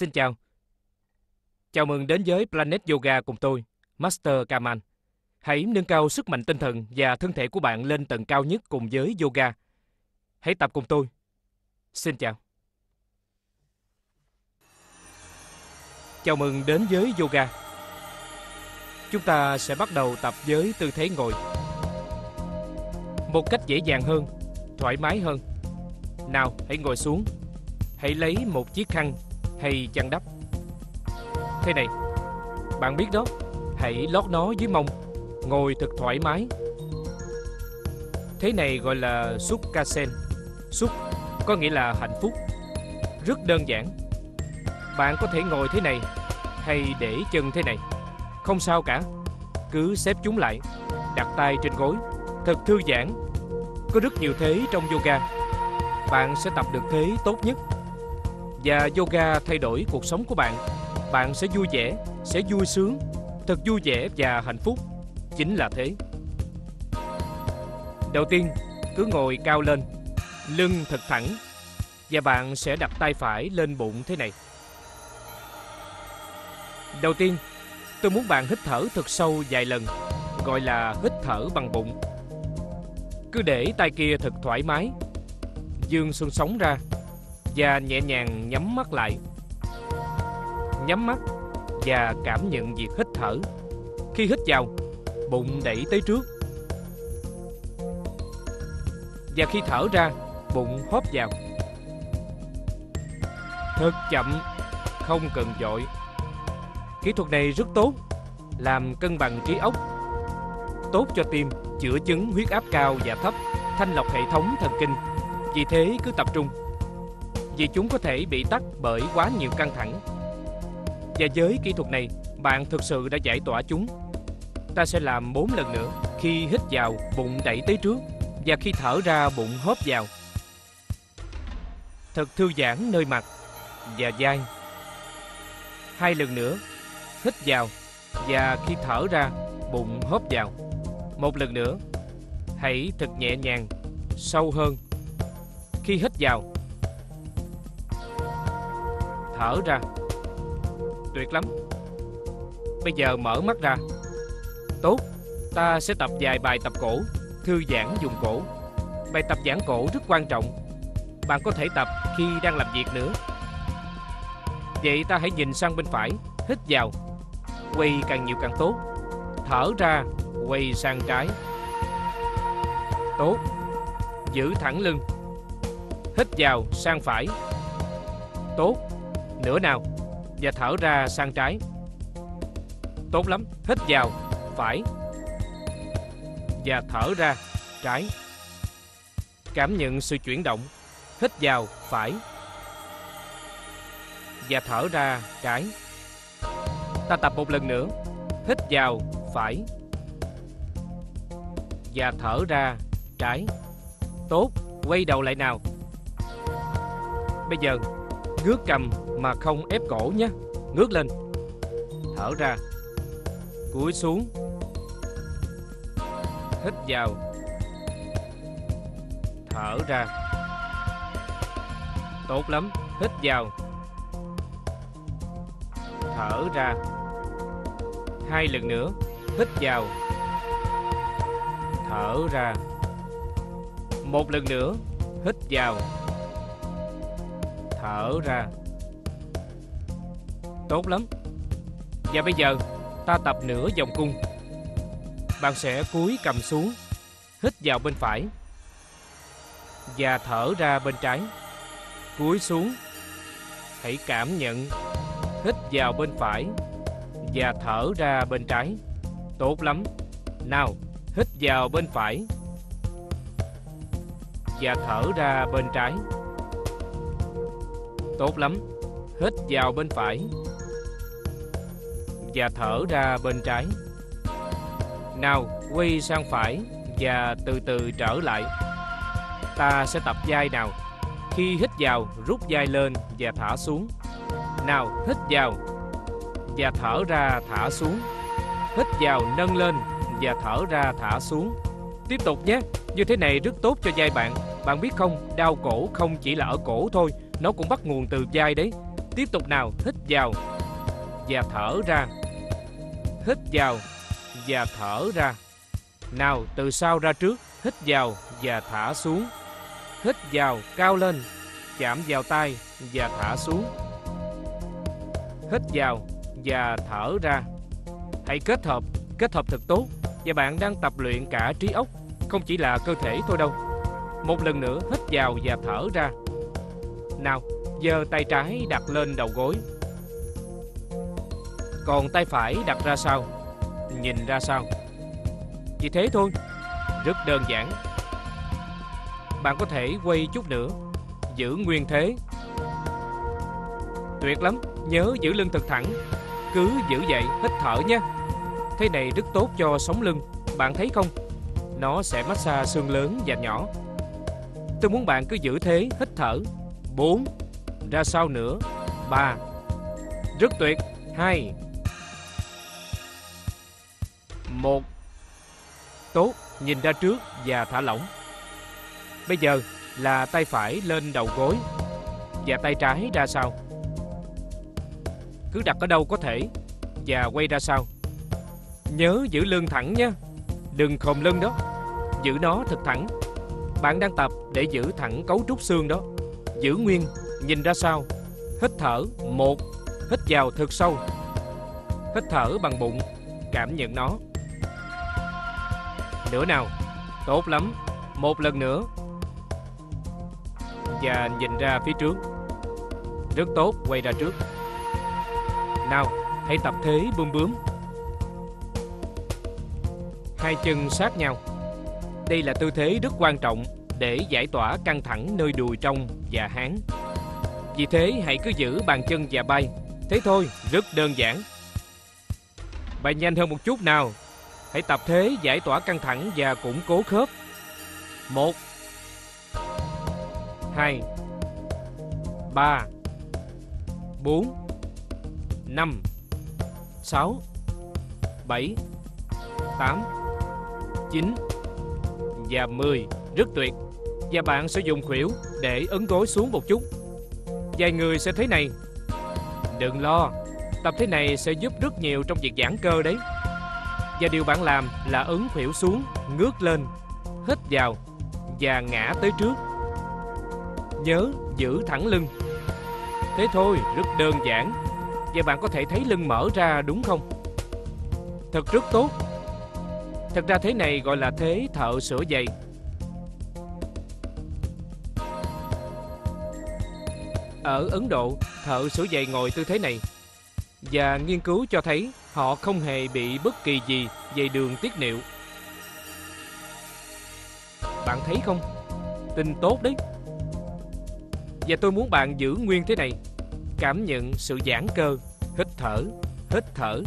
Xin chào. Chào mừng đến với Planet Yoga cùng tôi, Master Kamal. Hãy nâng cao sức mạnh tinh thần và thân thể của bạn lên tầng cao nhất cùng với yoga. Hãy tập cùng tôi. Xin chào. Chào mừng đến với yoga. Chúng ta sẽ bắt đầu tập với tư thế ngồi. Một cách dễ dàng hơn, thoải mái hơn. Nào, hãy ngồi xuống. Hãy lấy một chiếc khăn hay chăn đắp. Thế này, bạn biết đó, hãy lót nó dưới mông, ngồi thật thoải mái. Thế này gọi là Sukhasen. Suk có nghĩa là hạnh phúc. Rất đơn giản. Bạn có thể ngồi thế này hay để chân thế này. Không sao cả. Cứ xếp chúng lại, đặt tay trên gối, thật thư giãn. Có rất nhiều thế trong yoga. Bạn sẽ tập được thế tốt nhất. Và yoga thay đổi cuộc sống của bạn. Bạn sẽ vui vẻ, sẽ vui sướng, thật vui vẻ và hạnh phúc. Chính là thế. Đầu tiên, cứ ngồi cao lên, lưng thật thẳng và bạn sẽ đặt tay phải lên bụng thế này. Đầu tiên, tôi muốn bạn hít thở thật sâu vài lần, gọi là hít thở bằng bụng. Cứ để tay kia thật thoải mái, dương xương sống ra và nhẹ nhàng nhắm mắt lại. Nhắm mắt và cảm nhận việc hít thở. Khi hít vào, bụng đẩy tới trước. Và khi thở ra, bụng hóp vào. Thật chậm, không cần dội. Kỹ thuật này rất tốt, làm cân bằng trí óc, tốt cho tim, chữa chứng huyết áp cao và thấp, thanh lọc hệ thống thần kinh. Vì thế cứ tập trung. Vì chúng có thể bị tắt bởi quá nhiều căng thẳng. Và với kỹ thuật này, bạn thực sự đã giải tỏa chúng. Ta sẽ làm 4 lần nữa. Khi hít vào, bụng đẩy tới trước và khi thở ra bụng hóp vào. Thật thư giãn nơi mặt và vai. Hai lần nữa, hít vào và khi thở ra bụng hóp vào. Một lần nữa, hãy thật nhẹ nhàng, sâu hơn. Khi hít vào, thở ra. Tuyệt lắm. Bây giờ mở mắt ra. Tốt, ta sẽ tập vài bài tập cổ, thư giãn dùng cổ. Bài tập giãn cổ rất quan trọng. Bạn có thể tập khi đang làm việc nữa. Vậy ta hãy nhìn sang bên phải, hít vào, quay càng nhiều càng tốt. Thở ra, quay sang trái. Tốt. Giữ thẳng lưng. Hít vào sang phải. Tốt. Nửa nào và thở ra sang trái. Tốt lắm. Hít vào phải và thở ra trái. Cảm nhận sự chuyển động. Hít vào phải và thở ra trái. Ta tập một lần nữa. Hít vào phải và thở ra trái. Tốt, quay đầu lại nào. Bây giờ ngước cầm mà không ép cổ nhé. Ngước lên. Thở ra. Cúi xuống. Hít vào. Thở ra. Tốt lắm. Hít vào. Thở ra. Hai lần nữa. Hít vào. Thở ra. Một lần nữa. Hít vào. Thở ra. Tốt lắm. Và bây giờ ta tập nửa vòng cung. Bạn sẽ cúi cầm xuống, hít vào bên phải và thở ra bên trái. Cúi xuống. Hãy cảm nhận hít vào bên phải và thở ra bên trái. Tốt lắm. Nào, hít vào bên phải và thở ra bên trái. Tốt lắm. Hít vào bên phải và thở ra bên trái. Nào, quay sang phải và từ từ trở lại. Ta sẽ tập vai nào. Khi hít vào, rút vai lên và thả xuống. Nào, hít vào và thở ra thả xuống. Hít vào nâng lên và thở ra thả xuống. Tiếp tục nhé. Như thế này rất tốt cho vai bạn. Bạn biết không, đau cổ không chỉ là ở cổ thôi, nó cũng bắt nguồn từ vai đấy. Tiếp tục nào, hít vào và thở ra. Hít vào và thở ra. Nào, từ sau ra trước, hít vào và thả xuống. Hít vào cao lên, chạm vào tay và thả xuống. Hít vào và thở ra. Hãy kết hợp, kết hợp thật tốt và bạn đang tập luyện cả trí óc, không chỉ là cơ thể thôi đâu. Một lần nữa hít vào và thở ra. Nào, giơ tay trái đặt lên đầu gối. Còn tay phải đặt ra sau, nhìn ra sau. Chỉ thế thôi, rất đơn giản. Bạn có thể quay chút nữa, giữ nguyên thế. Tuyệt lắm, nhớ giữ lưng thật thẳng, cứ giữ vậy, hít thở nhé. Thế này rất tốt cho sống lưng, bạn thấy không? Nó sẽ massage xương lớn và nhỏ. Tôi muốn bạn cứ giữ thế, hít thở. 4, ra sau nữa. 3, rất tuyệt. 2, 1, tốt, nhìn ra trước và thả lỏng. Bây giờ là tay phải lên đầu gối và tay trái ra sau. Cứ đặt ở đâu có thể và quay ra sau. Nhớ giữ lưng thẳng nha. Đừng khom lưng đó. Giữ nó thật thẳng. Bạn đang tập để giữ thẳng cấu trúc xương đó. Giữ nguyên, nhìn ra sau. Hít thở, một. Hít vào thật sâu. Hít thở bằng bụng, cảm nhận nó. Nữa nào. Tốt lắm. Một lần nữa. Và nhìn ra phía trước. Rất tốt, quay ra trước. Nào, hãy tập thế bướm bướm. Hai chân sát nhau. Đây là tư thế rất quan trọng để giải tỏa căng thẳng nơi đùi trong và háng. Vì thế hãy cứ giữ bàn chân và bay. Thế thôi, rất đơn giản. Bay nhanh hơn một chút nào. Hãy tập thế giải tỏa căng thẳng và củng cố khớp. Một, hai, ba, bốn, năm, sáu, bảy, tám, chín và mười Rất tuyệt. Và bạn sử dụng khuỷu để ấn gối xuống một chút. Vài người sẽ thế này. Đừng lo, tập thế này sẽ giúp rất nhiều trong việc giãn cơ đấy. Và điều bạn làm là ấn khuỷu xuống, ngước lên, hít vào và ngã tới trước. Nhớ giữ thẳng lưng. Thế thôi, rất đơn giản. Và bạn có thể thấy lưng mở ra đúng không? Thật rất tốt. Thật ra thế này gọi là thế thợ sửa giày. Ở Ấn Độ, thợ sửa giày ngồi tư thế này. Và nghiên cứu cho thấy họ không hề bị bất kỳ gì về đường tiết niệu. Bạn thấy không? Tin tốt đấy. Và tôi muốn bạn giữ nguyên thế này. Cảm nhận sự giãn cơ, hít thở, hít thở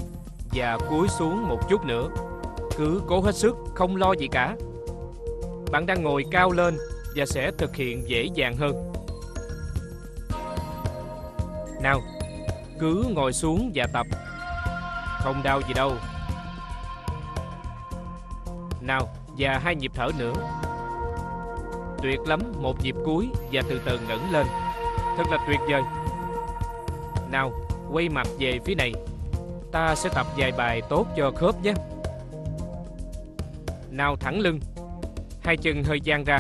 và cúi xuống một chút nữa. Cứ cố hết sức, không lo gì cả. Bạn đang ngồi cao lên và sẽ thực hiện dễ dàng hơn. Nào, cứ ngồi xuống và tập. Không đau gì đâu. Nào, và hai nhịp thở nữa. Tuyệt lắm, một nhịp cuối và từ từ ngẩng lên. Thật là tuyệt vời. Nào, quay mặt về phía này. Ta sẽ tập vài bài tốt cho khớp nhé. Nào thẳng lưng. Hai chân hơi dang ra.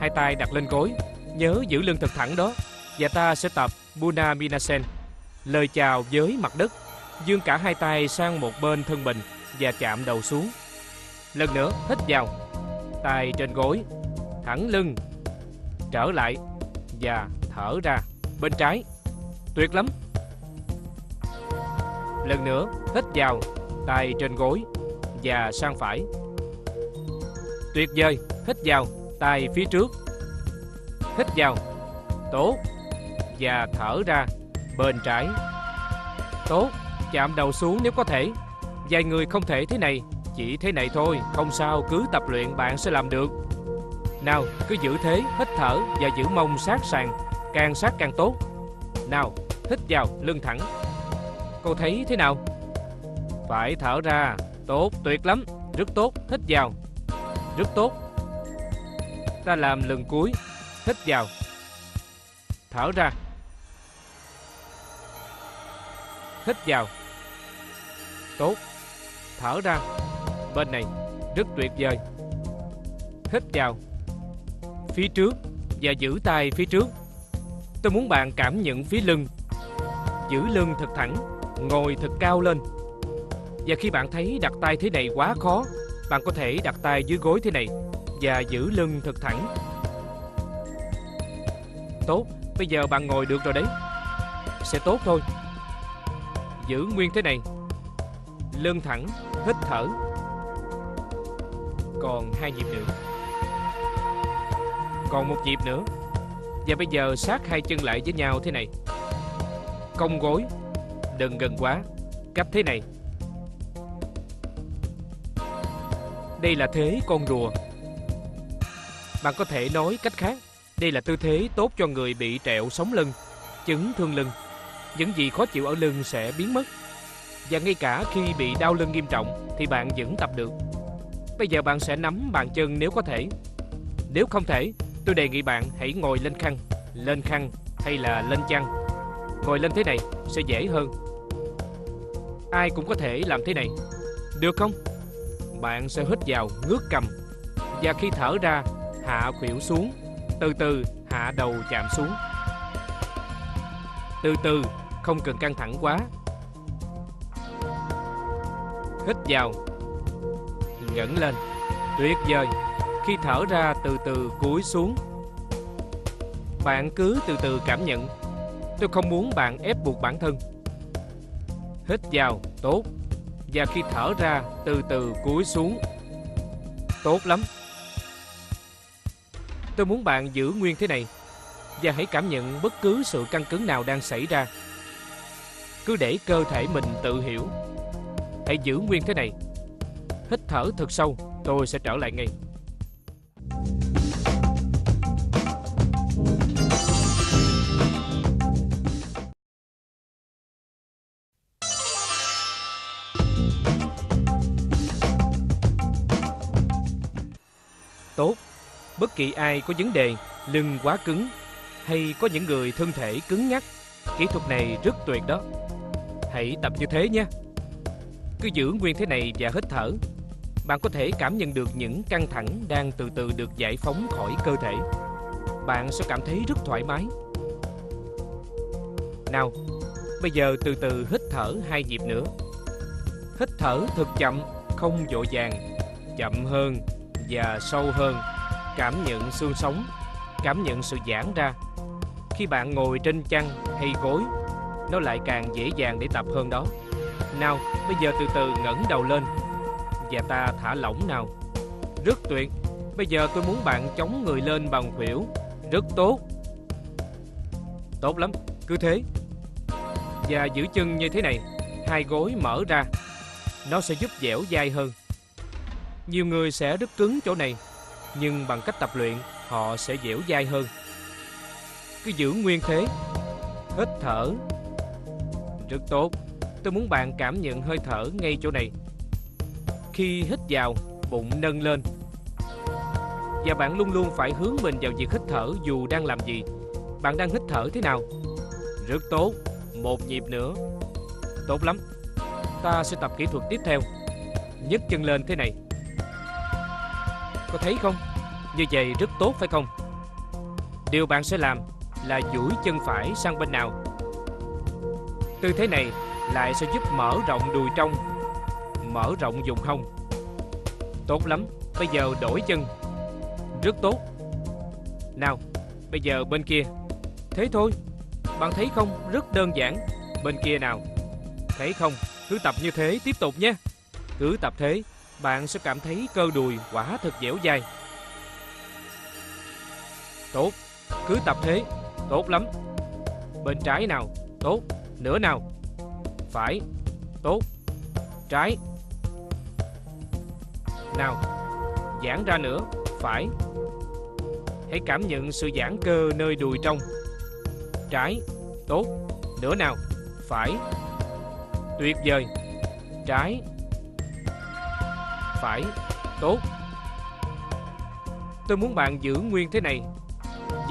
Hai tay đặt lên gối. Nhớ giữ lưng thật thẳng đó. Và ta sẽ tập Buna Minasen. Lời chào với mặt đất. Dương cả hai tay sang một bên thân mình và chạm đầu xuống. Lần nữa, hít vào. Tay trên gối. Thẳng lưng. Trở lại. Và thở ra. Bên trái. Tuyệt lắm. Lần nữa, hít vào. Tay trên gối. Và sang phải. Tuyệt vời. Hít vào. Tay phía trước. Hít vào. Tốt và thở ra bên trái. Tốt, chạm đầu xuống nếu có thể. Vài người không thể thế này, chỉ thế này thôi, không sao, cứ tập luyện bạn sẽ làm được. Nào, cứ giữ thế, hít thở và giữ mông sát sàn, càng sát càng tốt. Nào, hít vào, lưng thẳng. Cô thấy thế nào? Phải thở ra, tốt, tuyệt lắm, rất tốt, hít vào. Rất tốt. Ta làm lần cuối, hít vào. Thở ra. Hít vào. Tốt. Thở ra. Bên này, rất tuyệt vời. Hít vào. Phía trước và giữ tay phía trước. Tôi muốn bạn cảm nhận phía lưng. Giữ lưng thật thẳng, ngồi thật cao lên. Và khi bạn thấy đặt tay thế này quá khó, bạn có thể đặt tay dưới gối thế này và giữ lưng thật thẳng. Tốt, bây giờ bạn ngồi được rồi đấy. Sẽ tốt thôi. Giữ nguyên thế này. Lưng thẳng, hít thở. Còn hai nhịp nữa. Còn một nhịp nữa. Và bây giờ sát hai chân lại với nhau thế này. Cong gối, đừng gần quá. Cách thế này. Đây là thế con rùa. Bạn có thể nói cách khác, đây là tư thế tốt cho người bị trẹo sống lưng, chứng thương lưng. Những gì khó chịu ở lưng sẽ biến mất. Và ngay cả khi bị đau lưng nghiêm trọng thì bạn vẫn tập được. Bây giờ bạn sẽ nắm bàn chân nếu có thể. Nếu không thể, tôi đề nghị bạn hãy ngồi lên khăn, lên khăn hay là lên chăn. Ngồi lên thế này sẽ dễ hơn. Ai cũng có thể làm thế này. Được không? Bạn sẽ hít vào ngước cầm và khi thở ra hạ khuỷu xuống, từ từ hạ đầu chạm xuống. Từ từ, không cần căng thẳng quá. Hít vào, ngẩng lên, tuyệt vời. Khi thở ra từ từ cúi xuống. Bạn cứ từ từ cảm nhận. Tôi không muốn bạn ép buộc bản thân. Hít vào, tốt. Và khi thở ra từ từ cúi xuống. Tốt lắm. Tôi muốn bạn giữ nguyên thế này và hãy cảm nhận bất cứ sự căng cứng nào đang xảy ra. Cứ để cơ thể mình tự hiểu. Hãy giữ nguyên thế này. Hít thở thật sâu, tôi sẽ trở lại ngay. Tốt, bất kỳ ai có vấn đề lưng quá cứng hay có những người thân thể cứng nhắc, kỹ thuật này rất tuyệt đó. Hãy tập như thế nhé. Cứ giữ nguyên thế này và hít thở. Bạn có thể cảm nhận được những căng thẳng đang từ từ được giải phóng khỏi cơ thể. Bạn sẽ cảm thấy rất thoải mái. Nào, bây giờ từ từ hít thở hai nhịp nữa. Hít thở thật chậm, không vội vàng, chậm hơn và sâu hơn. Cảm nhận xương sống, cảm nhận sự giãn ra. Khi bạn ngồi trên chăn hay gối, nó lại càng dễ dàng để tập hơn đó. Nào, bây giờ từ từ ngẩng đầu lên và ta thả lỏng nào. Rất tuyệt. Bây giờ tôi muốn bạn chống người lên bằng khuỷu. Rất tốt. Tốt lắm, cứ thế. Và giữ chân như thế này, hai gối mở ra. Nó sẽ giúp dẻo dai hơn. Nhiều người sẽ rất cứng chỗ này, nhưng bằng cách tập luyện, họ sẽ dẻo dai hơn. Cứ giữ nguyên thế. Hít thở. Rất tốt. Tôi muốn bạn cảm nhận hơi thở ngay chỗ này. Khi hít vào, bụng nâng lên. Và bạn luôn luôn phải hướng mình vào việc hít thở dù đang làm gì. Bạn đang hít thở thế nào? Rất tốt. Một nhịp nữa. Tốt lắm. Ta sẽ tập kỹ thuật tiếp theo. Nhấc chân lên thế này. Có thấy không? Như vậy rất tốt phải không? Điều bạn sẽ làm là duỗi chân phải sang bên nào. Tư thế này lại sẽ giúp mở rộng đùi trong, mở rộng vùng hông. Tốt lắm, bây giờ đổi chân. Rất tốt. Nào, bây giờ bên kia. Thế thôi. Bạn thấy không, rất đơn giản. Bên kia nào. Thấy không, cứ tập như thế tiếp tục nhé. Cứ tập thế, bạn sẽ cảm thấy cơ đùi quả thật dẻo dai. Tốt, cứ tập thế, tốt lắm. Bên trái nào, tốt, nữa nào. Phải, tốt, trái. Nào, giãn ra nữa, phải. Hãy cảm nhận sự giãn cơ nơi đùi trong. Trái, tốt, nữa nào, phải. Tuyệt vời, trái, phải, tốt. Tôi muốn bạn giữ nguyên thế này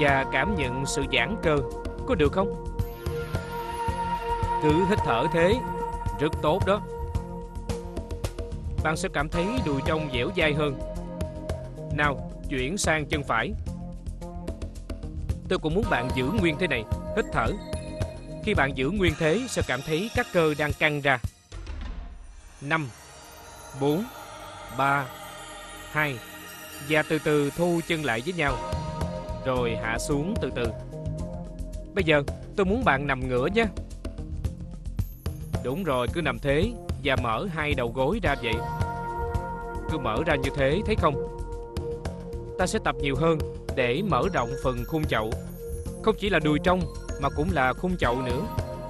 và cảm nhận sự giãn cơ, có được không? Cứ hít thở thế, rất tốt đó. Bạn sẽ cảm thấy đùi trong dẻo dai hơn. Nào, chuyển sang chân phải. Tôi cũng muốn bạn giữ nguyên thế này, hít thở. Khi bạn giữ nguyên thế sẽ cảm thấy các cơ đang căng ra. 5 4 3 2 Và từ từ thu chân lại với nhau Rồi hạ xuống từ từ Bây giờ tôi muốn bạn nằm ngửa nhé Đúng rồi, cứ nằm thế Và mở hai đầu gối ra vậy. Cứ mở ra như thế, thấy không? Ta sẽ tập nhiều hơn Để mở rộng phần khung chậu. Không chỉ là đùi trong, Mà cũng là khung chậu nữa.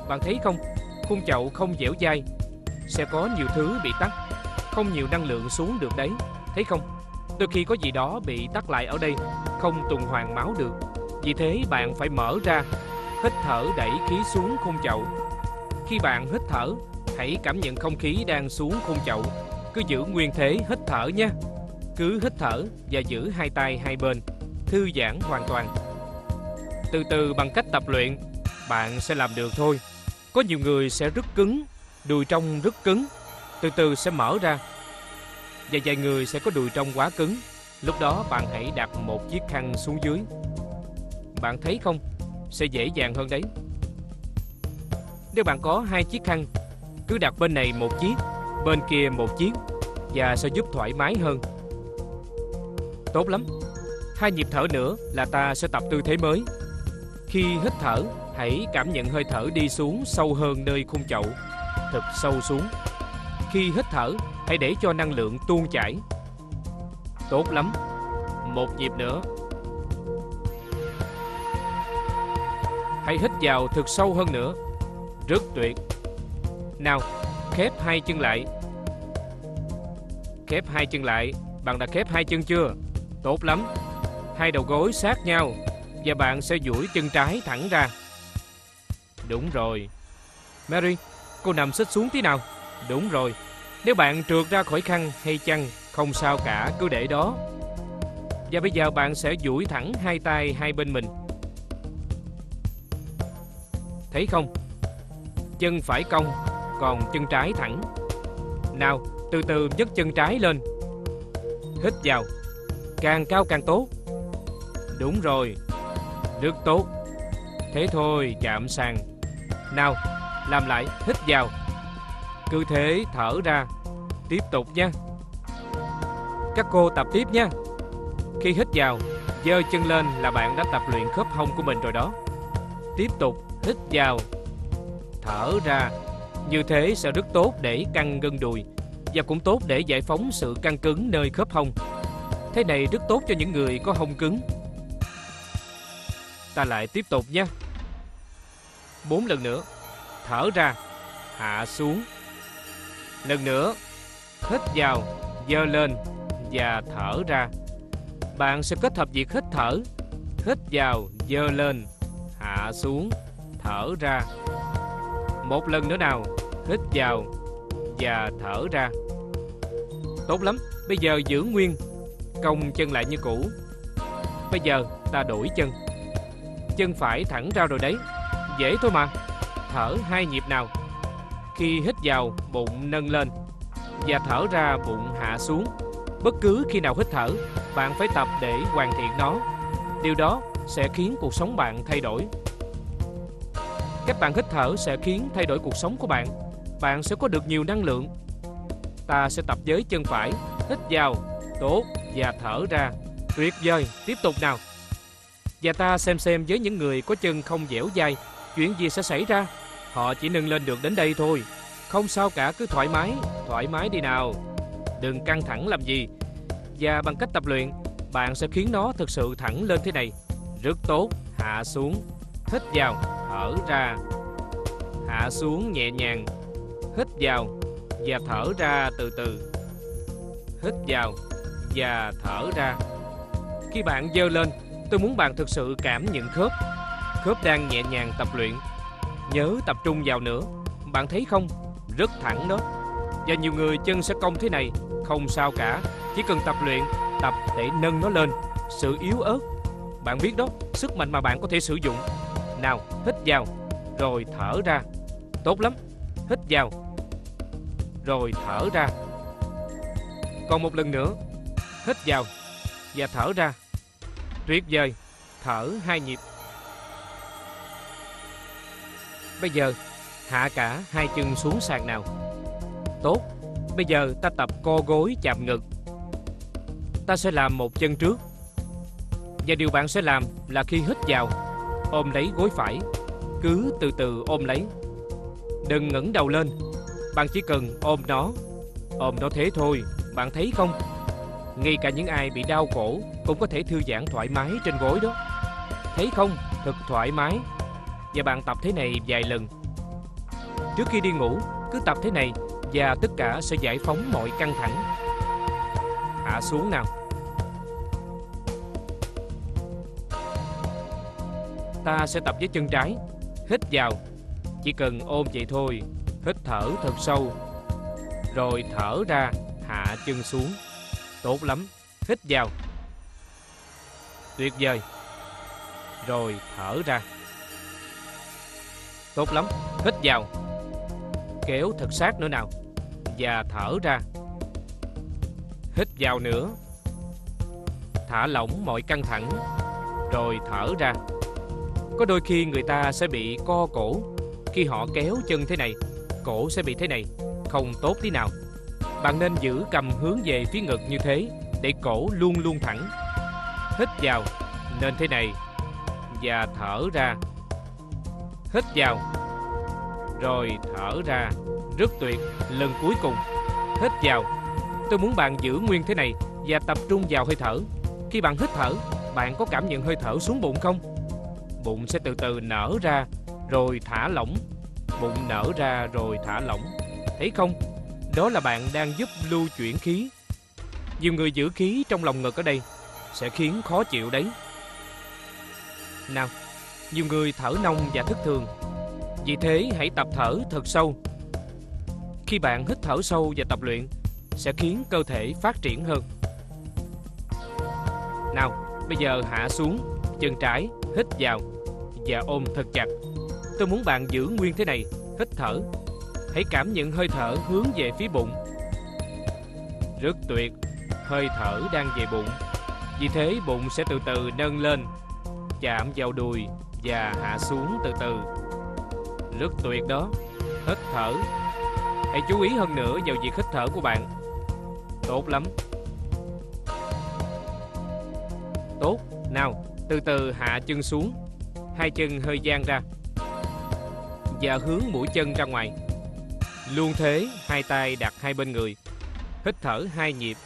Bạn thấy không? Khung chậu không dẻo dai, Sẽ có nhiều thứ bị tắt Không nhiều năng lượng xuống được đấy. Thấy không? Đôi khi có gì đó bị tắt lại ở đây, Không tuần hoàn máu được. Vì thế bạn phải mở ra, Hít thở đẩy khí xuống khung chậu. Khi bạn hít thở, Hãy cảm nhận không khí đang xuống khung chậu. Cứ giữ nguyên thế hít thở nha. Cứ hít thở và giữ hai tay hai bên, Thư giãn hoàn toàn. Từ từ bằng cách tập luyện, Bạn sẽ làm được thôi. Có nhiều người sẽ rất cứng, Đùi trong rất cứng. Từ từ sẽ mở ra. Và vài người sẽ có đùi trong quá cứng. Lúc đó bạn hãy đặt một chiếc khăn xuống dưới. Bạn thấy không? Sẽ dễ dàng hơn đấy. Nếu bạn có hai chiếc khăn, Cứ đặt bên này một chiếc, Bên kia một chiếc Và sẽ giúp thoải mái hơn. Tốt lắm. Hai nhịp thở nữa là ta sẽ tập tư thế mới. Khi hít thở, Hãy cảm nhận hơi thở đi xuống sâu hơn nơi khung chậu, Thật sâu xuống. Khi hít thở, Hãy để cho năng lượng tuôn chảy. Tốt lắm. Một nhịp nữa. Hãy hít vào thật sâu hơn nữa. Rất tuyệt. Nào, Khép hai chân lại. Khép hai chân lại. Bạn đã khép hai chân chưa? Tốt lắm. Hai đầu gối sát nhau Và bạn sẽ duỗi chân trái thẳng ra. Đúng rồi. Mary, Cô nằm xích xuống tí nào? Đúng rồi. Nếu bạn trượt ra khỏi khăn hay chăn, Không sao cả, cứ để đó. Và bây giờ bạn sẽ duỗi thẳng hai tay hai bên mình. Thấy không? Chân phải cong, Còn chân trái thẳng. Nào, từ từ nhấc chân trái lên. Hít vào. Càng cao càng tốt. Đúng rồi. Rất tốt. Thế thôi, chạm sàn. Nào, làm lại, hít vào. Cứ thế thở ra. Tiếp tục nha. Các cô tập tiếp nha. Khi hít vào, giơ chân lên là bạn đã tập luyện khớp hông của mình rồi đó. Tiếp tục, hít vào. Thở ra. Như thế sẽ rất tốt để căng gân đùi Và cũng tốt để giải phóng sự căng cứng nơi khớp hông. Thế này rất tốt cho những người có hông cứng. Ta lại tiếp tục nhé. Bốn lần nữa. Thở ra. Hạ xuống. Lần nữa. Hít vào, Dơ lên Và thở ra. Bạn sẽ kết hợp việc hít thở. Hít vào, Dơ lên, Hạ xuống, Thở ra. Một lần nữa nào. Hít vào Và thở ra. Tốt lắm, Bây giờ giữ nguyên Cong chân lại như cũ. Bây giờ ta đổi chân. Chân phải thẳng ra rồi đấy. Dễ thôi mà. Thở hai nhịp nào. Khi hít vào, bụng nâng lên Và thở ra, bụng hạ xuống. Bất cứ khi nào hít thở, Bạn phải tập để hoàn thiện nó. Điều đó sẽ khiến cuộc sống bạn thay đổi. Cách bạn hít thở sẽ khiến thay đổi cuộc sống của bạn. Bạn sẽ có được nhiều năng lượng. Ta sẽ tập với chân phải, Hít vào, Tốt Và thở ra. Tuyệt vời. Tiếp tục nào. Và ta xem xem với những người có chân không dẻo dai, Chuyện gì sẽ xảy ra? Họ chỉ nâng lên được đến đây thôi. Không sao cả, cứ thoải mái. Thoải mái đi nào. Đừng căng thẳng làm gì. Và bằng cách tập luyện, Bạn sẽ khiến nó thực sự thẳng lên thế này. Rất tốt. Hạ xuống. Hít vào. Thở ra. Hạ xuống nhẹ nhàng, Hít vào Và thở ra từ từ. Hít vào Và thở ra. Khi bạn dơ lên, Tôi muốn bạn thực sự cảm nhận khớp. Khớp đang nhẹ nhàng tập luyện. Nhớ tập trung vào nữa. Bạn thấy không? Rất thẳng đó. Và nhiều người chân sẽ cong thế này. Không sao cả. Chỉ cần tập luyện, Tập để nâng nó lên. Sự yếu ớt. Bạn biết đó, Sức mạnh mà bạn có thể sử dụng. Nào hít vào Rồi thở ra Tốt lắm. Hít vào. Rồi thở ra. Còn một lần nữa. Hít vào và thở ra. Tuyệt vời. Thở hai nhịp. Bây giờ hạ cả hai chân xuống sàn nào. Tốt. Bây giờ ta tập co gối chạm ngực. Ta sẽ làm một chân trước. Và điều bạn sẽ làm là khi hít vào, ôm lấy gối phải, cứ từ từ ôm lấy. Đừng ngẩng đầu lên, bạn chỉ cần ôm nó. Ôm nó thế thôi, bạn thấy không? Ngay cả những ai bị đau cổ cũng có thể thư giãn thoải mái trên gối đó. Thấy không? Thật thoải mái. Và bạn tập thế này vài lần. Trước khi đi ngủ, cứ tập thế này và tất cả sẽ giải phóng mọi căng thẳng. Hạ xuống nào. Ta sẽ tập với chân trái. Hít vào. Chỉ cần ôm vậy thôi. Hít thở thật sâu. Rồi thở ra, hạ chân xuống. Tốt lắm. Hít vào. Tuyệt vời. Rồi thở ra. Tốt lắm. Hít vào. Kéo thật sát nữa nào. Và thở ra. Hít vào nữa. Thả lỏng mọi căng thẳng. Rồi thở ra. Có đôi khi người ta sẽ bị co cổ. Khi họ kéo chân thế này, cổ sẽ bị thế này. Không tốt tí nào. Bạn nên giữ cầm hướng về phía ngực như thế để cổ luôn luôn thẳng. Hít vào nên thế này và thở ra. Hít vào rồi thở ra. Rất tuyệt. Lần cuối cùng. Hít vào. Tôi muốn bạn giữ nguyên thế này và tập trung vào hơi thở. Khi bạn hít thở, bạn có cảm nhận hơi thở xuống bụng không? Bụng sẽ từ từ nở ra rồi thả lỏng. Bụng nở ra rồi thả lỏng. Thấy không? Đó là bạn đang giúp lưu chuyển khí. Nhiều người giữ khí trong lòng ngực ở đây sẽ khiến khó chịu đấy. Nào, nhiều người thở nông và thất thường. Vì thế hãy tập thở thật sâu. Khi bạn hít thở sâu và tập luyện sẽ khiến cơ thể phát triển hơn. Nào, bây giờ hạ xuống, chân trái hít vào và ôm thật chặt. Tôi muốn bạn giữ nguyên thế này, hít thở. Hãy cảm nhận hơi thở hướng về phía bụng. Rất tuyệt, hơi thở đang về bụng. Vì thế bụng sẽ từ từ nâng lên, chạm vào đùi và hạ xuống từ từ. Rất tuyệt đó. Hít thở. Hãy chú ý hơn nữa vào việc hít thở của bạn. Tốt lắm. Tốt. Nào, từ từ hạ chân xuống. Hai chân hơi dang ra. Và hướng mũi chân ra ngoài. Luôn thế, hai tay đặt hai bên người. Hít thở hai nhịp.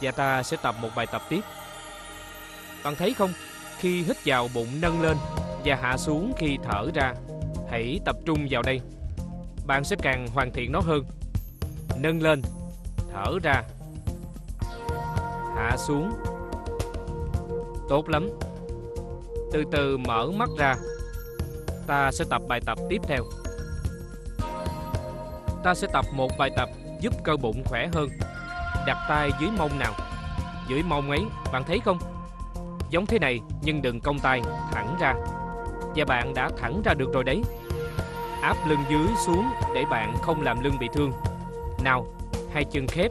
Và ta sẽ tập một bài tập tiếp. Bạn thấy không? Khi hít vào bụng nâng lên và hạ xuống khi thở ra. Hãy tập trung vào đây. Bạn sẽ càng hoàn thiện nó hơn. Nâng lên, thở ra. Hạ xuống. Tốt lắm. Từ từ mở mắt ra. Ta sẽ tập bài tập tiếp theo. Ta sẽ tập một bài tập giúp cơ bụng khỏe hơn. Đặt tay dưới mông nào. Dưới mông ấy, bạn thấy không? Giống thế này nhưng đừng cong tay, thẳng ra. Và bạn đã thẳng ra được rồi đấy. Áp lưng dưới xuống để bạn không làm lưng bị thương. Nào, hai chân khép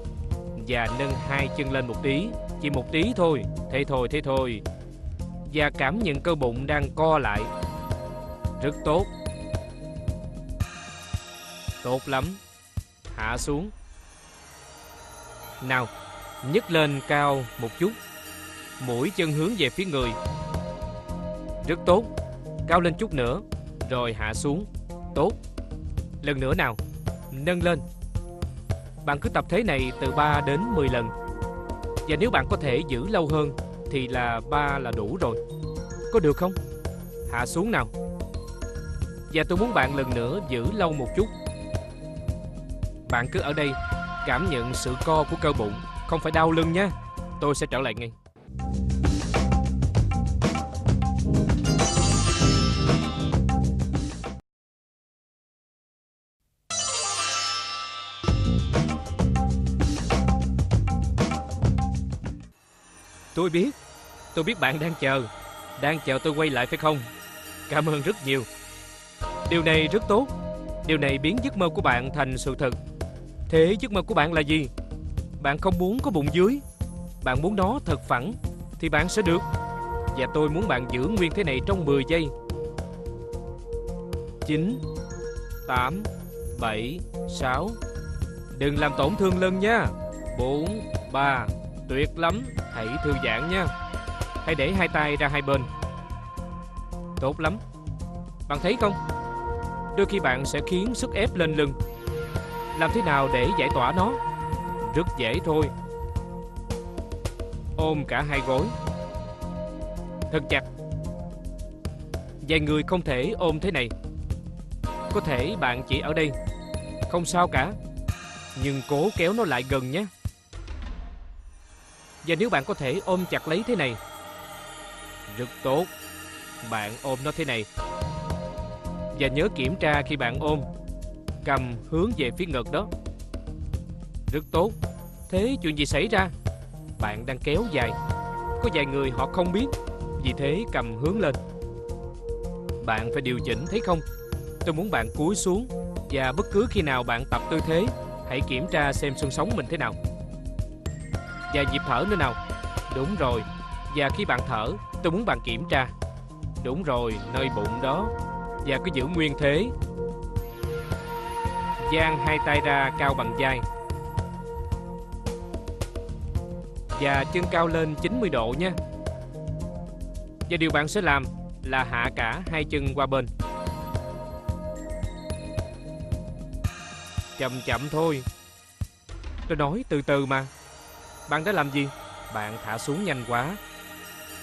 và nâng hai chân lên một tí, chỉ một tí thôi, thế thôi, thế thôi. Và cảm nhận cơ bụng đang co lại. Rất tốt. Tốt lắm. Hạ xuống. Nào, nhấc lên cao một chút. Mũi chân hướng về phía người. Rất tốt. Cao lên chút nữa, rồi hạ xuống. Tốt. Lần nữa nào. Nâng lên. Bạn cứ tập thế này từ 3 đến 10 lần. Và nếu bạn có thể giữ lâu hơn thì là ba là đủ rồi. Có được không? Hạ xuống nào. Và tôi muốn bạn lần nữa giữ lâu một chút. Bạn cứ ở đây cảm nhận sự co của cơ bụng, không phải đau lưng nha. Tôi sẽ trở lại ngay. Tôi biết, tôi biết bạn đang chờ, đang chờ tôi quay lại phải không? Cảm ơn rất nhiều. Điều này rất tốt. Điều này biến giấc mơ của bạn thành sự thật. Thế giấc mơ của bạn là gì? Bạn không muốn có bụng dưới. Bạn muốn nó thật phẳng thì bạn sẽ được. Và tôi muốn bạn giữ nguyên thế này trong 10 giây. 9 8 7 6 Đừng làm tổn thương lưng nha. 4 3 Tuyệt lắm, hãy thư giãn nha. Hãy để hai tay ra hai bên. Tốt lắm. Bạn thấy không? Đôi khi bạn sẽ khiến sức ép lên lưng. Làm thế nào để giải tỏa nó? Rất dễ thôi. Ôm cả hai gối. Thật chặt. Vài người không thể ôm thế này. Có thể bạn chỉ ở đây. Không sao cả. Nhưng cố kéo nó lại gần nhé. Và nếu bạn có thể ôm chặt lấy thế này. Rất tốt. Bạn ôm nó thế này. Và nhớ kiểm tra khi bạn ôm. Cầm hướng về phía ngực đó. Rất tốt. Thế chuyện gì xảy ra? Bạn đang kéo dài. Có vài người họ không biết. Vì thế cầm hướng lên. Bạn phải điều chỉnh, thấy không? Tôi muốn bạn cúi xuống. Và bất cứ khi nào bạn tập tư thế, Hãy kiểm tra xem xương sống mình thế nào và nhịp thở nữa nào? Đúng rồi. Và khi bạn thở, tôi muốn bạn kiểm tra. Đúng rồi, nơi bụng đó. Và cứ giữ nguyên thế. Giang hai tay ra cao bằng vai. Và chân cao lên 90 độ nha. Và điều bạn sẽ làm là hạ cả hai chân qua bên. Chậm chậm thôi. Tôi nói từ từ mà bạn đã làm gì? Bạn thả xuống nhanh quá.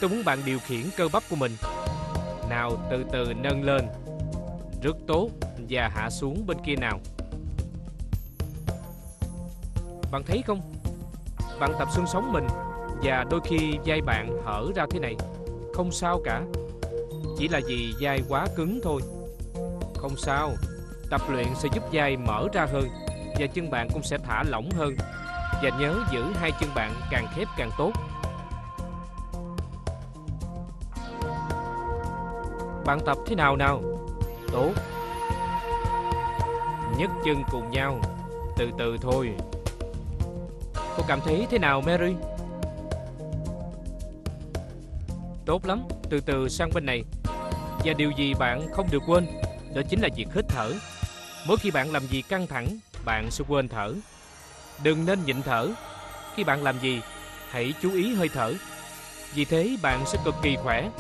Tôi muốn bạn điều khiển cơ bắp của mình. Nào, từ từ nâng lên. Rất tốt, và hạ xuống bên kia nào. Bạn thấy không? Bạn tập xương sống mình, và đôi khi vai bạn hở ra thế này. Không sao cả. Chỉ là vì vai quá cứng thôi. Không sao. Tập luyện sẽ giúp vai mở ra hơn, và chân bạn cũng sẽ thả lỏng hơn và nhớ giữ hai chân bạn càng khép càng tốt. Bạn tập thế nào nào? Tốt. Nhấc chân cùng nhau, từ từ thôi. Cô cảm thấy thế nào Mary? Tốt lắm, từ từ sang bên này. Và điều gì bạn không được quên, đó chính là việc hít thở. Mỗi khi bạn làm gì căng thẳng, bạn sẽ quên thở. Đừng nên nhịn thở. Khi bạn làm gì, hãy chú ý hơi thở. Vì thế bạn sẽ cực kỳ khỏe.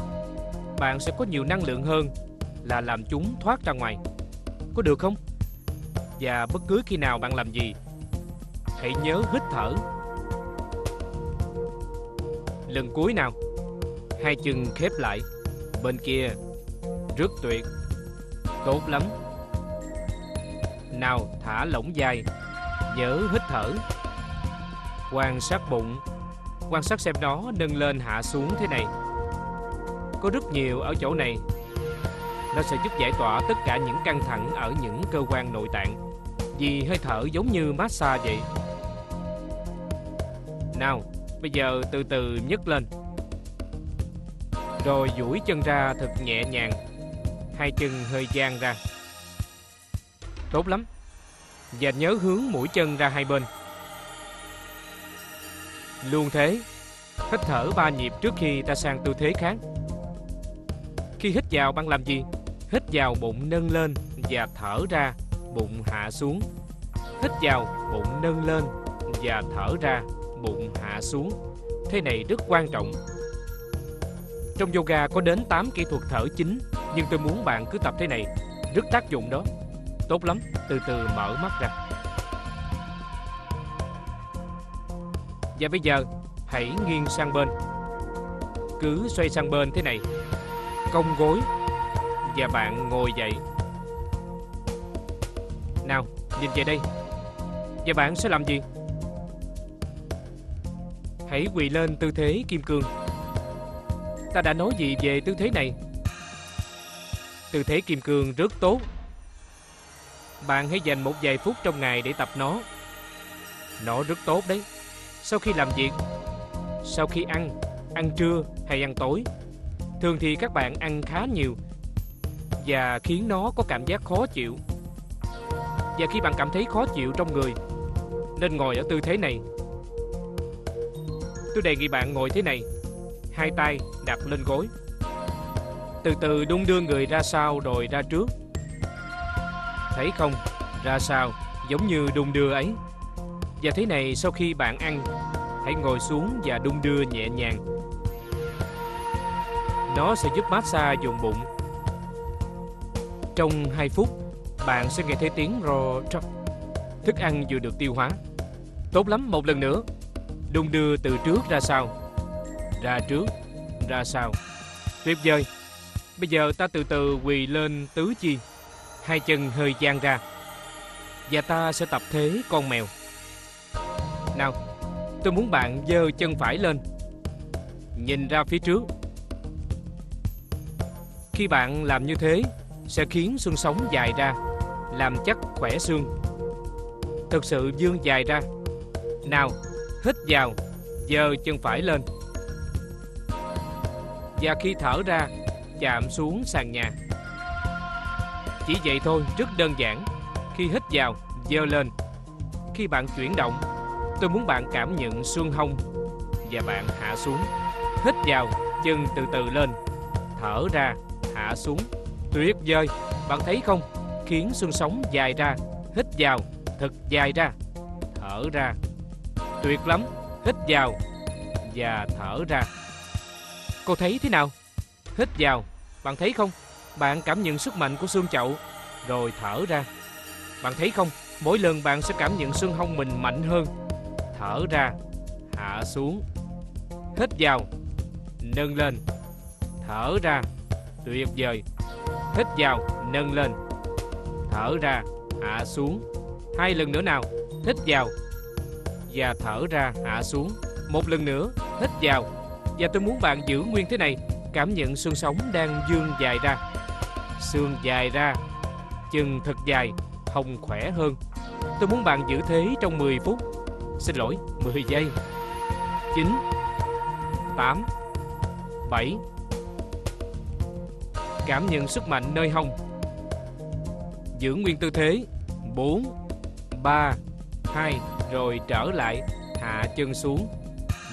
Bạn sẽ có nhiều năng lượng hơn là làm chúng thoát ra ngoài. Có được không? Và bất cứ khi nào bạn làm gì, hãy nhớ hít thở. Lần cuối nào. Hai chân khép lại. Bên kia. Rất tuyệt. Tốt lắm. Nào, thả lỏng dài. Nhớ hít thở. Quan sát bụng. Quan sát xem nó nâng lên hạ xuống thế này. Có rất nhiều ở chỗ này. Nó sẽ giúp giải tỏa tất cả những căng thẳng ở những cơ quan nội tạng. Vì hơi thở giống như massage vậy. Nào, bây giờ từ từ nhấc lên. Rồi duỗi chân ra thật nhẹ nhàng. Hai chân hơi dang ra. Tốt lắm và nhớ hướng mũi chân ra hai bên. Luôn thế, hít thở ba nhịp trước khi ta sang tư thế khác. Khi hít vào bạn làm gì? Hít vào bụng nâng lên và thở ra, bụng hạ xuống. Hít vào, bụng nâng lên và thở ra, bụng hạ xuống. Thế này rất quan trọng. Trong yoga có đến 8 kỹ thuật thở chính, nhưng tôi muốn bạn cứ tập thế này, rất tác dụng đó. Tốt lắm, từ từ mở mắt ra. Và bây giờ, hãy nghiêng sang bên. Cứ xoay sang bên thế này. Cong gối Và bạn ngồi dậy. Nào, nhìn về đây. Và bạn sẽ làm gì? Hãy quỳ lên tư thế kim cương. Ta đã nói gì về tư thế này? Tư thế kim cương rất tốt bạn hãy dành một vài phút trong ngày để tập nó. Nó rất tốt đấy. Sau khi làm việc, sau khi ăn, ăn trưa hay ăn tối, thường thì các bạn ăn khá nhiều và khiến nó có cảm giác khó chịu. Và khi bạn cảm thấy khó chịu trong người Nên ngồi ở tư thế này Tôi đề nghị bạn ngồi thế này Hai tay đặt lên gối Từ từ đung đưa người ra sau rồi ra trước Thấy không? Ra sao? Giống như đung đưa ấy. Và thế này sau khi bạn ăn Hãy ngồi xuống và đung đưa nhẹ nhàng. Nó sẽ giúp massage vùng bụng. Trong 2 phút Bạn sẽ nghe thấy tiếng ro tróc Thức ăn vừa được tiêu hóa. Tốt lắm, một lần nữa. Đung đưa từ trước ra sau. Ra trước, ra sau. Tuyệt vời. Bây giờ ta từ từ quỳ lên tứ chi. Hai chân hơi dang ra. Và ta sẽ tập thế con mèo. Nào, Tôi muốn bạn giơ chân phải lên. Nhìn ra phía trước. Khi bạn làm như thế, Sẽ khiến xương sống dài ra, Làm chắc khỏe xương. Thực sự dương dài ra. Nào, Hít vào, Giơ chân phải lên. Và khi thở ra, Chạm xuống sàn nhà. Chỉ vậy thôi, rất đơn giản. Khi hít vào dơ lên. Khi bạn chuyển động, Tôi muốn bạn cảm nhận xương hông Và bạn hạ xuống. Hít vào, Chân từ từ lên. Thở ra, Hạ xuống. Tuyệt vời. Bạn thấy không? Khiến xương sống dài ra. Hít vào, Thật dài ra. Thở ra. Tuyệt lắm. Hít vào Và thở ra. Cô thấy thế nào? Hít vào. Bạn thấy không? Bạn cảm nhận sức mạnh của xương chậu. Rồi thở ra. Bạn thấy không? Mỗi lần bạn sẽ cảm nhận xương hông mình mạnh hơn. Thở ra. Hạ xuống. Hít vào. Nâng lên. Thở ra. Tuyệt vời. Hít vào. Nâng lên. Thở ra. Hạ xuống. Hai lần nữa nào. Hít vào. Và thở ra. Hạ xuống. Một lần nữa. Hít vào. Và tôi muốn bạn giữ nguyên thế này. Cảm nhận xương sống đang dương dài ra. Xương dài ra. Chân thật dài, Hồng khỏe hơn. Tôi muốn bạn giữ thế trong 10 phút. Xin lỗi 10 giây. 9 8 7 Cảm nhận sức mạnh nơi hông. Giữ nguyên tư thế. 4 3 2 Rồi trở lại. Hạ chân xuống.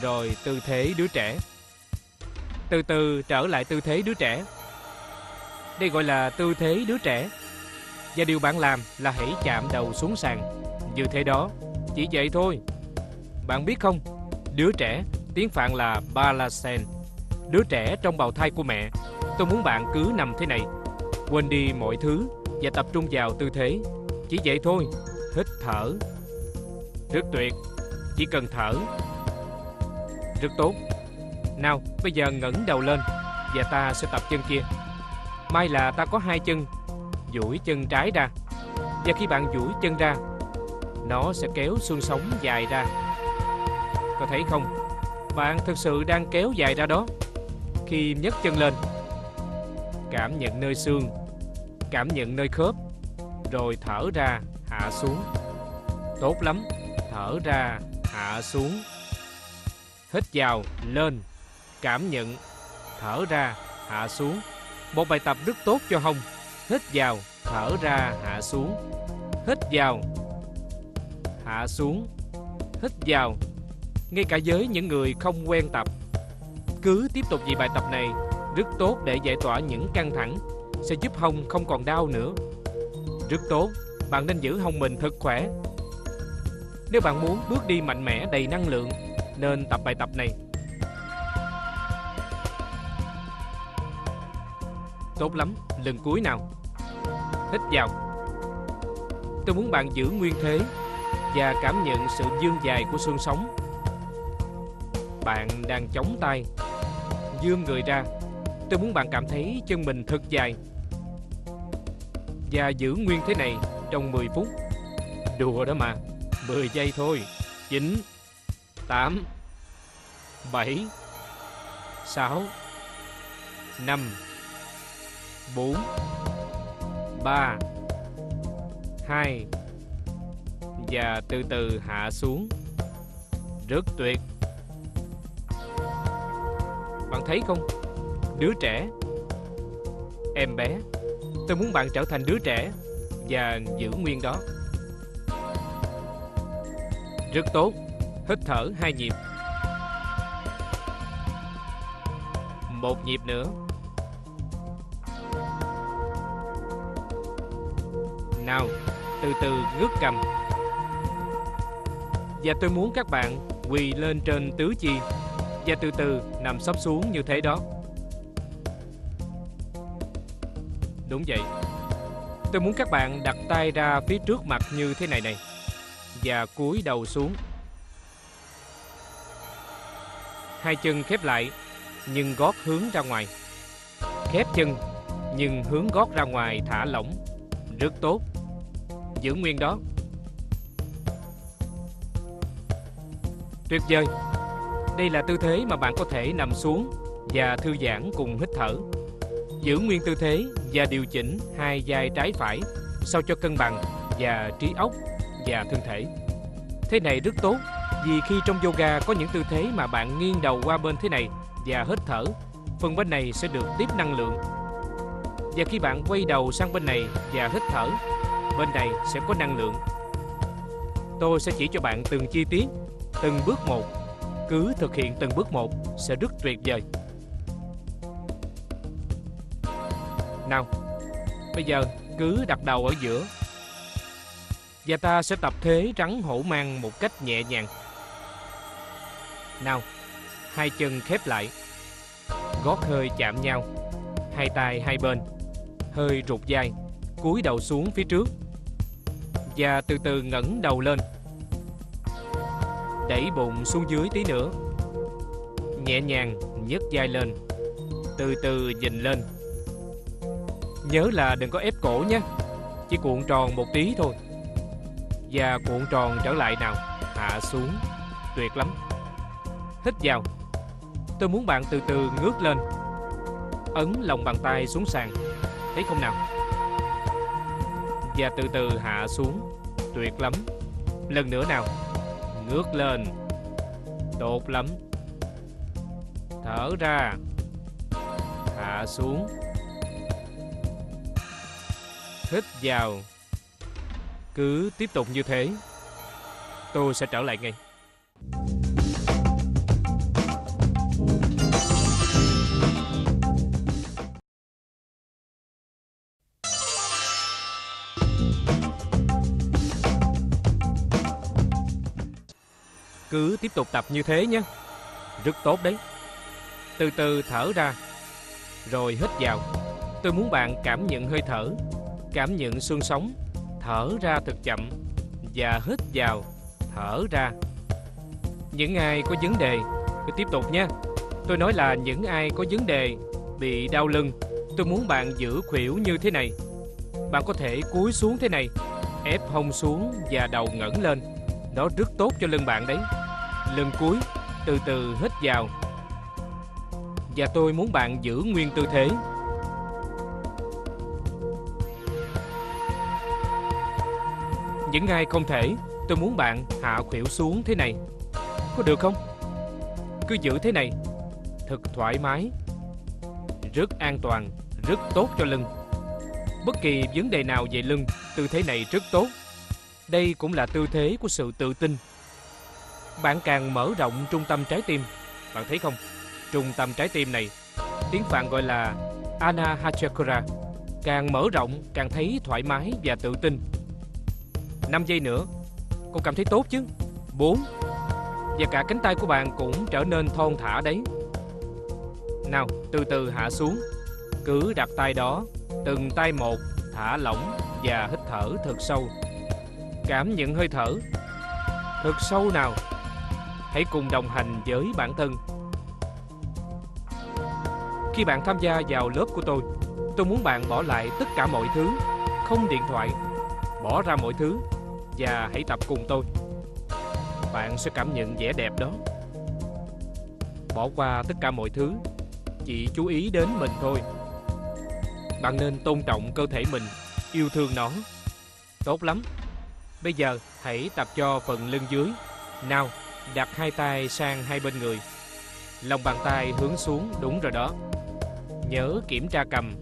Rồi tư thế đứa trẻ. Từ từ trở lại tư thế đứa trẻ. Đây gọi là tư thế đứa trẻ. Và điều bạn làm là hãy chạm đầu xuống sàn. Như thế đó, Chỉ vậy thôi. Bạn biết không, Đứa trẻ, Tiếng Phạn là Balasen. Đứa trẻ trong bào thai của mẹ, Tôi muốn bạn cứ nằm thế này, Quên đi mọi thứ Và tập trung vào tư thế. Chỉ vậy thôi, Hít thở. Rất tuyệt, Chỉ cần thở. Rất tốt. Nào, bây giờ ngẩng đầu lên Và ta sẽ tập chân kia. May là ta có hai chân, duỗi chân trái ra. Và khi bạn duỗi chân ra, Nó sẽ kéo xương sống dài ra. Có thấy không? Bạn thực sự đang kéo dài ra đó. Khi nhấc chân lên, Cảm nhận nơi xương, Cảm nhận nơi khớp, Rồi thở ra, hạ xuống. Tốt lắm, Thở ra, hạ xuống. Hít vào, lên, Cảm nhận, Thở ra, hạ xuống. Một bài tập rất tốt cho hông Hít vào, Thở ra, hạ xuống. Hít vào, Hạ xuống. Hít vào. Ngay cả với những người không quen tập. Cứ tiếp tục vì bài tập này Rất tốt để giải tỏa những căng thẳng, Sẽ giúp hông không còn đau nữa. Rất tốt, Bạn nên giữ hông mình thật khỏe. Nếu bạn muốn bước đi mạnh mẽ đầy năng lượng, Nên tập bài tập này. Tốt lắm, lần cuối nào. Hít vào. Tôi muốn bạn giữ nguyên thế Và cảm nhận sự dương dài của xương sống. Bạn đang chống tay Dương người ra. Tôi muốn bạn cảm thấy chân mình thật dài. Và giữ nguyên thế này trong 10 phút. Đùa đó mà 10 giây thôi. 9 8 7 6 5 4 3 2 Và từ từ hạ xuống Rất tuyệt Bạn thấy không? Đứa trẻ Em bé Tôi muốn bạn trở thành đứa trẻ Và giữ nguyên đó Rất tốt. Hít thở hai nhịp. Một nhịp nữa. Nào, từ từ ngước cầm. Và tôi muốn các bạn quỳ lên trên tứ chi và từ từ nằm sấp xuống như thế đó. Đúng vậy. Tôi muốn các bạn đặt tay ra phía trước mặt như thế này này và cúi đầu xuống. Hai chân khép lại nhưng gót hướng ra ngoài. Khép chân nhưng hướng gót ra ngoài thả lỏng. Rất tốt. Giữ nguyên đó. Tuyệt vời. Đây là tư thế mà bạn có thể nằm xuống và thư giãn cùng hít thở. Giữ nguyên tư thế và điều chỉnh hai vai trái phải sao cho cân bằng và trí óc và thân thể. Thế này rất tốt vì khi trong yoga có những tư thế mà bạn nghiêng đầu qua bên thế này và hít thở, phần bên này sẽ được tiếp năng lượng. Và khi bạn quay đầu sang bên này và hít thở, bên này sẽ có năng lượng. Tôi sẽ chỉ cho bạn từng chi tiết, từng bước một. Cứ thực hiện từng bước một sẽ rất tuyệt vời. Nào, bây giờ cứ đặt đầu ở giữa và ta sẽ tập thế rắn hổ mang một cách nhẹ nhàng. Nào, hai chân khép lại, gót hơi chạm nhau, hai tay hai bên, hơi rụt vai, cúi đầu xuống phía trước và từ từ ngẩng đầu lên. Đẩy bụng xuống dưới tí nữa. Nhẹ nhàng nhấc vai lên, từ từ nhìn lên. Nhớ là đừng có ép cổ nhé, chỉ cuộn tròn một tí thôi. Và cuộn tròn trở lại nào. Hạ xuống tuyệt lắm. Hít vào. Tôi muốn bạn từ từ ngước lên. Ấn lòng bàn tay xuống sàn. Thấy không nào? Và từ từ hạ xuống. Tuyệt lắm. Lần nữa nào. Ngước lên. Tốt lắm. Thở ra. Hạ xuống. Hít vào. Cứ tiếp tục như thế, Tôi sẽ trở lại ngay. Cứ tiếp tục tập như thế nhé Rất tốt đấy Từ từ thở ra Rồi hít vào Tôi muốn bạn cảm nhận hơi thở Cảm nhận xương sống thở ra thật chậm và hít vào, thở ra. Những ai có vấn đề, cứ tiếp tục nha. Tôi nói là những ai có vấn đề bị đau lưng, tôi muốn bạn giữ khuỷu như thế này. Bạn có thể cúi xuống thế này, ép hông xuống và đầu ngẩng lên. Đó rất tốt cho lưng bạn đấy. Lưng cuối từ từ hít vào. Và tôi muốn bạn giữ nguyên tư thế Những ai không thể, tôi muốn bạn hạ khuỷu xuống thế này. Có được không? Cứ giữ thế này, thật thoải mái, rất an toàn, rất tốt cho lưng. Bất kỳ vấn đề nào về lưng, tư thế này rất tốt. Đây cũng là tư thế của sự tự tin. Bạn càng mở rộng trung tâm trái tim, bạn thấy không? Trung tâm trái tim này, tiếng Phạn gọi là Anahachakra. Càng mở rộng, càng thấy thoải mái và tự tin. 5 giây nữa Cô cảm thấy tốt chứ? 4 Và cả cánh tay của bạn cũng trở nên thon thả đấy. Nào từ từ hạ xuống. Cứ đặt tay đó Từng tay một Thả lỏng và hít thở thật sâu. Cảm nhận hơi thở. Thật sâu nào. Hãy cùng đồng hành với bản thân Khi bạn tham gia vào lớp của tôi Tôi muốn bạn bỏ lại tất cả mọi thứ Không điện thoại Bỏ ra mọi thứ và hãy tập cùng tôi. Bạn sẽ cảm nhận vẻ đẹp đó. Bỏ qua tất cả mọi thứ, chỉ chú ý đến mình thôi. Bạn nên tôn trọng cơ thể mình, yêu thương nó. Tốt lắm. Bây giờ hãy tập cho phần lưng dưới. Nào, đặt hai tay sang hai bên người. Lòng bàn tay hướng xuống đúng rồi đó. Nhớ kiểm tra cầm.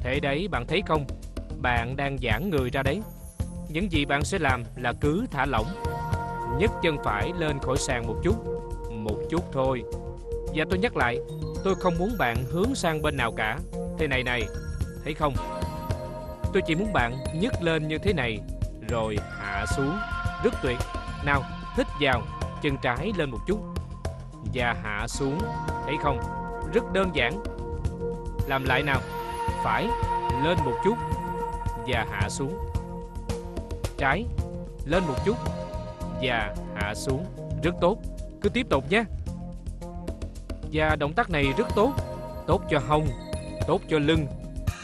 Thế đấy bạn thấy không? Bạn đang giãn người ra đấy. Những gì bạn sẽ làm là cứ thả lỏng nhấc chân phải lên khỏi sàn một chút. Một chút thôi. Và tôi nhắc lại, tôi không muốn bạn hướng sang bên nào cả. Thế này này, thấy không? Tôi chỉ muốn bạn nhấc lên như thế này, rồi hạ xuống. Rất tuyệt. Nào, thích vào, chân trái lên một chút. Và hạ xuống, thấy không? Rất đơn giản. Làm lại nào. Phải, lên một chút. Và hạ xuống. Trái, lên một chút. Và hạ xuống. Rất tốt. Cứ tiếp tục nhé. Và động tác này rất tốt. Tốt cho hông, tốt cho lưng.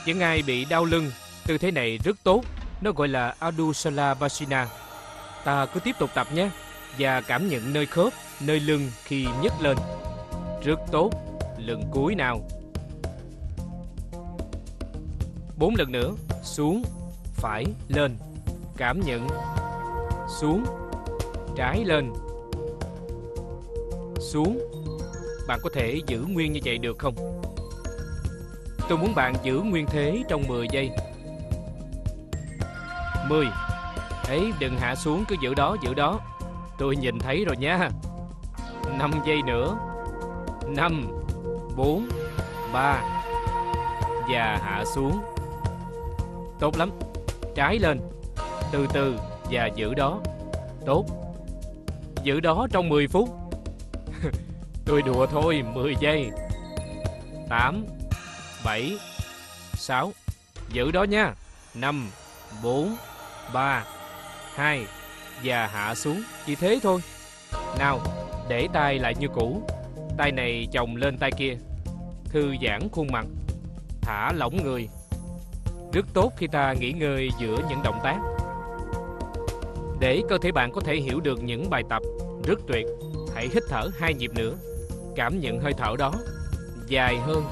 Những ai bị đau lưng, tư thế này rất tốt. Nó gọi là Adusala Basina Ta cứ tiếp tục tập nhé. Và cảm nhận nơi khớp, nơi lưng khi nhấc lên. Rất tốt. Lần cuối nào. Bốn lần nữa. Xuống, phải, lên. Cảm nhận. Xuống, trái lên. Xuống. Bạn có thể giữ nguyên như vậy được không? Tôi muốn bạn giữ nguyên thế trong 10 giây. 10. Ấy, đừng hạ xuống, cứ giữ đó, giữ đó. Tôi nhìn thấy rồi nha. 5 giây nữa. 5, 4, 3. Và hạ xuống. Tốt lắm. Trái lên. Từ từ và giữ đó. Tốt. Giữ đó trong 10 phút. Tôi đùa thôi, 10 giây. 8, 7, 6. Giữ đó nha. 5, 4, 3, 2 và hạ xuống. Chỉ thế thôi. Nào, để tay lại như cũ. Tay này chồng lên tay kia. Thư giãn khuôn mặt. Thả lỏng người. Rất tốt khi ta nghỉ ngơi giữa những động tác. Để cơ thể bạn có thể hiểu được những bài tập rất tuyệt, hãy hít thở hai nhịp nữa. Cảm nhận hơi thở đó dài hơn,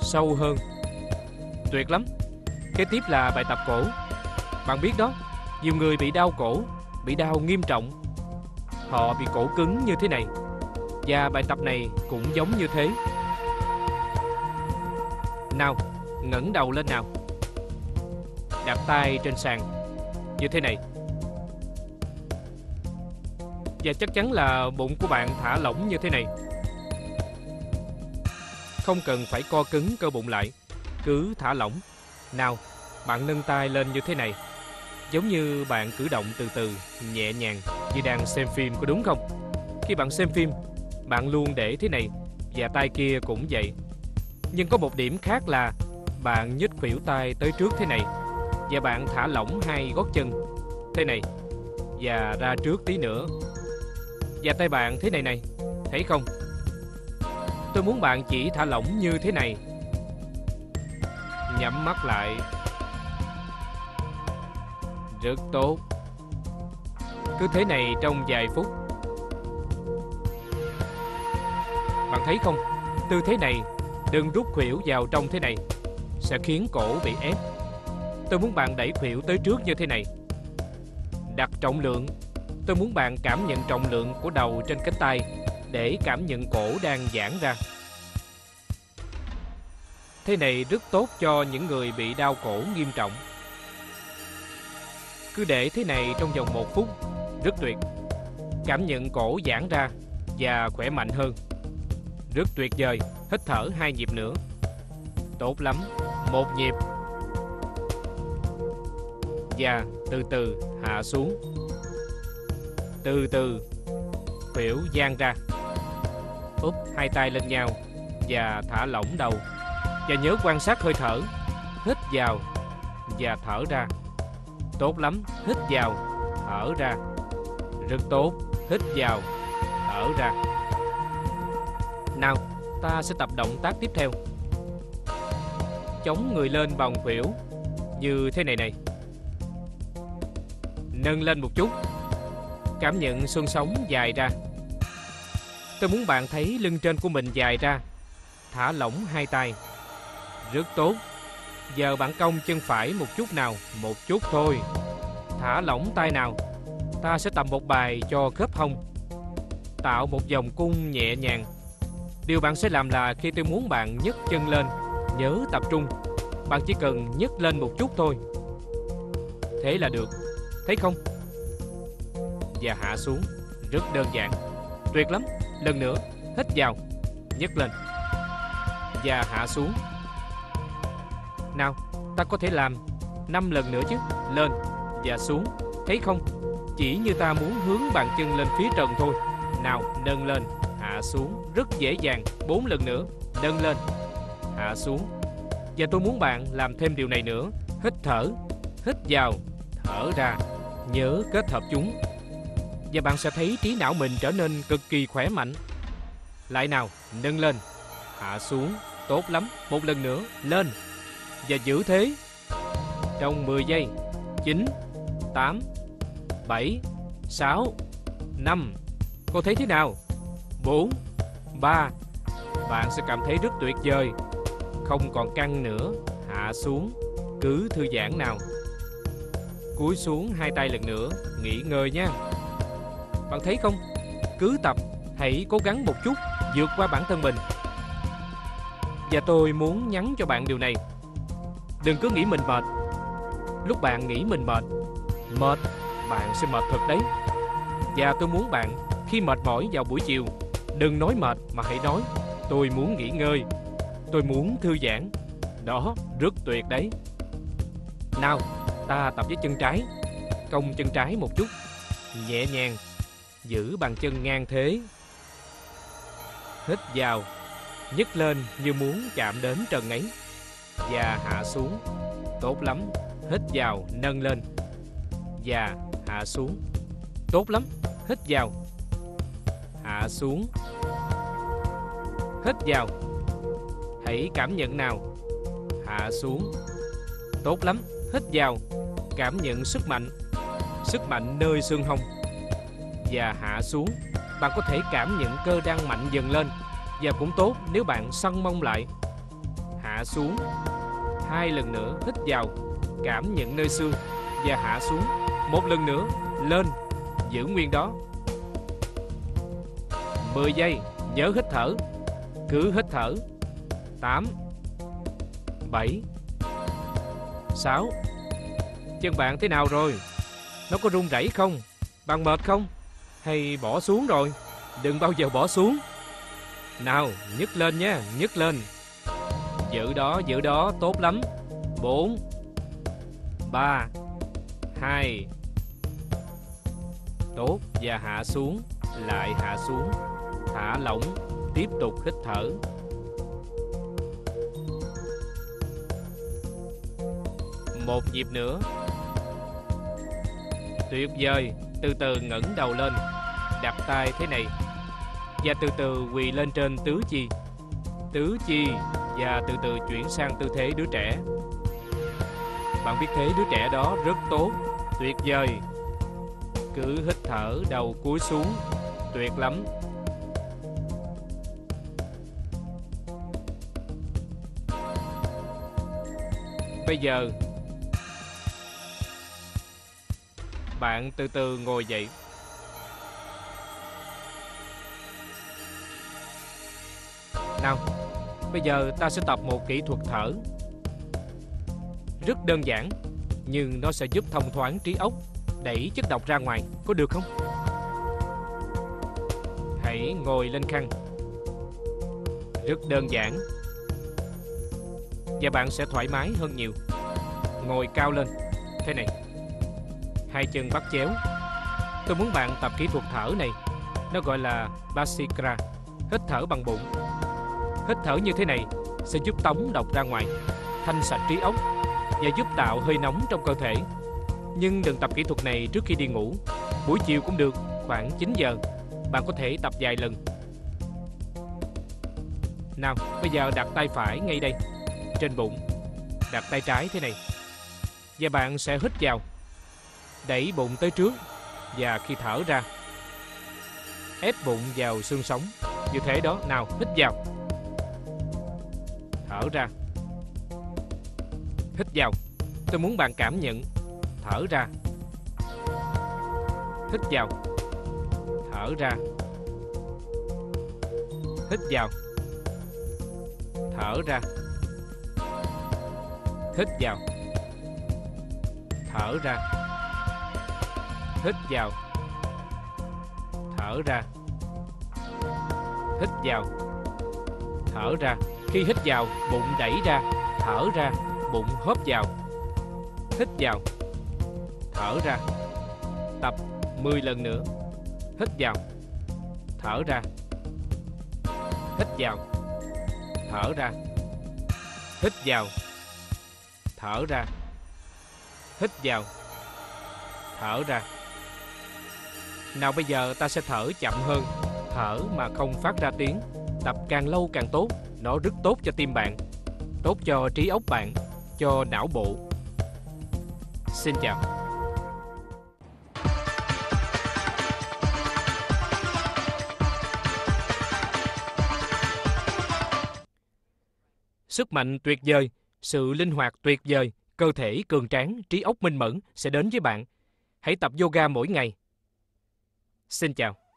sâu hơn. Tuyệt lắm. Kế tiếp là bài tập cổ. Bạn biết đó, nhiều người bị đau cổ, bị đau nghiêm trọng. Họ bị cổ cứng như thế này. Và bài tập này cũng giống như thế. Nào, ngẩng đầu lên nào. Đặt tay trên sàn như thế này. Và chắc chắn là bụng của bạn thả lỏng như thế này. Không cần phải co cứng cơ bụng lại, cứ thả lỏng. Nào, bạn nâng tay lên như thế này. Giống như bạn cử động từ từ, nhẹ nhàng như đang xem phim có đúng không? Khi bạn xem phim, bạn luôn để thế này và tay kia cũng vậy. Nhưng có một điểm khác là bạn nhích khuỷu tay tới trước thế này và bạn thả lỏng hai gót chân thế này và ra trước tí nữa. Và tay bạn thế này này, thấy không? Tôi muốn bạn chỉ thả lỏng như thế này. Nhắm mắt lại. Rất tốt. Cứ thế này trong vài phút. Bạn thấy không? Tư thế này, đừng rút khuỷu vào trong thế này, sẽ khiến cổ bị ép. Tôi muốn bạn đẩy khuỷu tới trước như thế này. Đặt trọng lượng. Tôi muốn bạn cảm nhận trọng lượng của đầu trên cánh tay để cảm nhận cổ đang giãn ra. Thế này rất tốt cho những người bị đau cổ nghiêm trọng. Cứ để thế này trong vòng một phút, rất tuyệt. Cảm nhận cổ giãn ra và khỏe mạnh hơn. Rất tuyệt vời, hít thở hai nhịp nữa. Tốt lắm, một nhịp. Và từ từ hạ xuống. Từ từ, khuỷu dang ra. Úp hai tay lên nhau và thả lỏng đầu. Và nhớ quan sát hơi thở. Hít vào và thở ra. Tốt lắm, hít vào, thở ra. Rất tốt, hít vào, thở ra. Nào, ta sẽ tập động tác tiếp theo. Chống người lên bằng khuỷu như thế này này. Nâng lên một chút. Cảm nhận xương sống dài ra. Tôi muốn bạn thấy lưng trên của mình dài ra. Thả lỏng hai tay. Rất tốt. Giờ bạn cong chân phải một chút nào, một chút thôi. Thả lỏng tay nào. Ta sẽ tập một bài cho khớp hông. Tạo một vòng cung nhẹ nhàng. Điều bạn sẽ làm là khi tôi muốn bạn nhấc chân lên, nhớ tập trung. Bạn chỉ cần nhấc lên một chút thôi. Thế là được. Thấy không? Và hạ xuống. Rất đơn giản Tuyệt lắm Lần nữa Hít vào nhấc lên Và hạ xuống nào? Ta có thể làm 5 lần nữa chứ? Lên Và xuống. Thấy không? Chỉ như ta muốn hướng bàn chân lên phía trần thôi. Nào, nâng lên. Hạ xuống. Rất dễ dàng. 4 lần nữa. Nâng lên. Hạ xuống. Và tôi muốn bạn làm thêm điều này nữa. Hít thở. Hít vào. Thở ra. Nhớ kết hợp chúng. Và bạn sẽ thấy trí não mình trở nên cực kỳ khỏe mạnh. Lại nào? Nâng lên. Hạ xuống. Tốt lắm. Một lần nữa. Lên. Và giữ thế. Trong 10 giây 9 8 7 6 5 Cô thấy thế nào? 4 3 Bạn sẽ cảm thấy rất tuyệt vời. Không còn căng nữa. Hạ xuống. Cứ thư giãn nào. Cúi xuống hai tay lần nữa. Nghỉ ngơi nha. Bạn thấy không? Cứ tập. Hãy cố gắng một chút. Vượt qua bản thân mình. Và tôi muốn nhắn cho bạn điều này. Đừng cứ nghĩ mình mệt. Lúc bạn nghĩ mình mệt Mệt, Bạn sẽ mệt thật đấy. Và tôi muốn bạn, Khi mệt mỏi vào buổi chiều, Đừng nói mệt mà hãy nói, Tôi muốn nghỉ ngơi. Tôi muốn thư giãn. Đó, rất tuyệt đấy. Nào, ta tập với chân trái. Cong chân trái một chút. Nhẹ nhàng, Giữ bàn chân ngang thế. Hít vào, nhấc lên như muốn chạm đến trần ấy. Và hạ xuống. Tốt lắm. Hít vào, nâng lên. Và hạ xuống. Tốt lắm. Hít vào. Hạ xuống. Hít vào. Hãy cảm nhận nào. Hạ xuống. Tốt lắm. Hít vào. Cảm nhận sức mạnh. Sức mạnh nơi xương hông. Và hạ xuống. Bạn có thể cảm nhận cơ đang mạnh dần lên. Và cũng tốt nếu bạn săn mông lại. Hạ xuống Hai lần nữa hít vào Cảm nhận nơi xương Và hạ xuống Một lần nữa Lên Giữ nguyên đó 10 giây Nhớ hít thở Cứ hít thở 8 7 6 Chân bạn thế nào rồi? Nó có run rẩy không? Bạn mệt không? Hay bỏ xuống rồi? Đừng bao giờ bỏ xuống Nào, nhấc lên nhé nhấc lên Giữ đó, giữ đó, tốt lắm. 4 3 2 Tốt, và hạ xuống Lại hạ xuống. Thả lỏng Tiếp tục hít thở. Một nhịp nữa. Tuyệt vời. Từ từ ngẩng đầu lên. Đặt tay thế này. Và từ từ quỳ lên trên tứ chi. Tứ chi. Và từ từ chuyển sang tư thế đứa trẻ. Bạn biết thế đứa trẻ đó rất tốt, Tuyệt vời. Cứ hít thở đầu cúi xuống, Tuyệt lắm. Bây giờ, Bạn từ từ ngồi dậy. Nào Bây giờ ta sẽ tập một kỹ thuật thở. Rất đơn giản, Nhưng nó sẽ giúp thông thoáng trí óc, Đẩy chất độc ra ngoài. Có được không? Hãy ngồi lên khăn. Rất đơn giản. Và bạn sẽ thoải mái hơn nhiều. Ngồi cao lên. Thế này. Hai chân bắt chéo. Tôi muốn bạn tập kỹ thuật thở này. Nó gọi là Basikra Hít thở bằng bụng. Hít thở như thế này Sẽ giúp tống độc ra ngoài. Thanh sạch trí óc Và giúp tạo hơi nóng trong cơ thể. Nhưng đừng tập kỹ thuật này trước khi đi ngủ. Buổi chiều cũng được, Khoảng 9 giờ. Bạn có thể tập vài lần. Nào, bây giờ đặt tay phải ngay đây, Trên bụng. Đặt tay trái thế này. Và bạn sẽ hít vào. Đẩy bụng tới trước Và khi thở ra, Ép bụng vào xương sống. Như thế đó. Nào, hít vào. Thở ra. Hít vào Tôi muốn bạn cảm nhận. Thở ra. Hít vào. Thở ra. Hít vào. Thở ra. Hít vào. Thở ra. Hít vào. Thở thở ra. Hít vào, thở ra. Khi hít vào, bụng đẩy ra, thở ra, bụng hóp vào. Hít vào, thở ra. Tập 10 lần nữa. Hít vào, thở ra. Hít vào, thở ra. Hít vào, thở ra. Hít vào, thở ra. Nào bây giờ ta sẽ thở chậm hơn, thở mà không phát ra tiếng. Tập càng lâu càng tốt, nó rất tốt cho tim bạn, tốt cho trí óc bạn, cho não bộ. Xin chào. Sức mạnh tuyệt vời, sự linh hoạt tuyệt vời, cơ thể cường tráng, trí óc minh mẫn sẽ đến với bạn. Hãy tập yoga mỗi ngày. Xin chào.